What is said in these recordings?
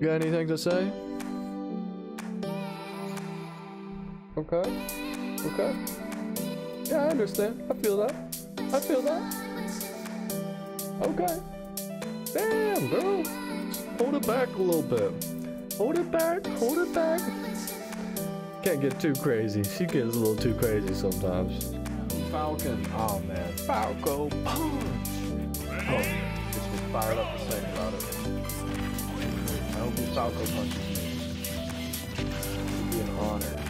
You got anything to say? Okay. Okay. Yeah, I understand. I feel that. I feel that. Okay. Damn, girl. Hold it back a little bit. Hold it back. Hold it back. Can't get too crazy. She gets a little too crazy sometimes. Falcon. Oh man. Falcon punch. Oh, just was fired up to say about it. I hope you Falcon punches me. It'd be an honor.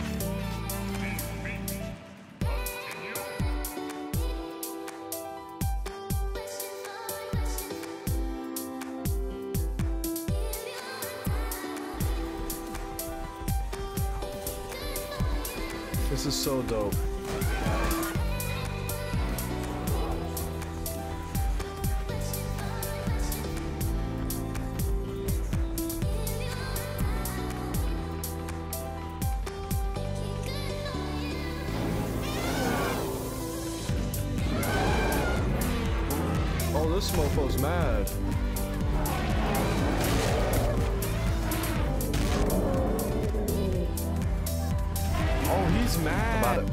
This is so dope. Oh, this mofo's mad. Oh, he's mad. About it.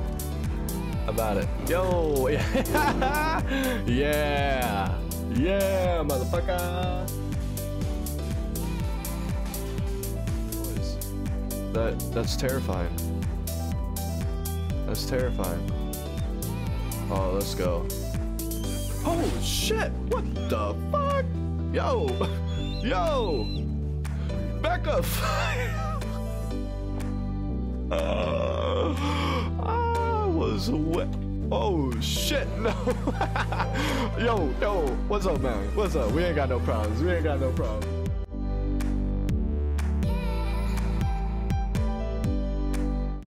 About it. Yo. yeah. Yeah, motherfucker. That that's terrifying. That's terrifying. Oh, let's go. Oh shit! What the fuck? Yo! Yo! Back up! uh, I was wet. Oh shit! No! yo, yo, what's up, man? What's up? We ain't got no problems. We ain't got no problems.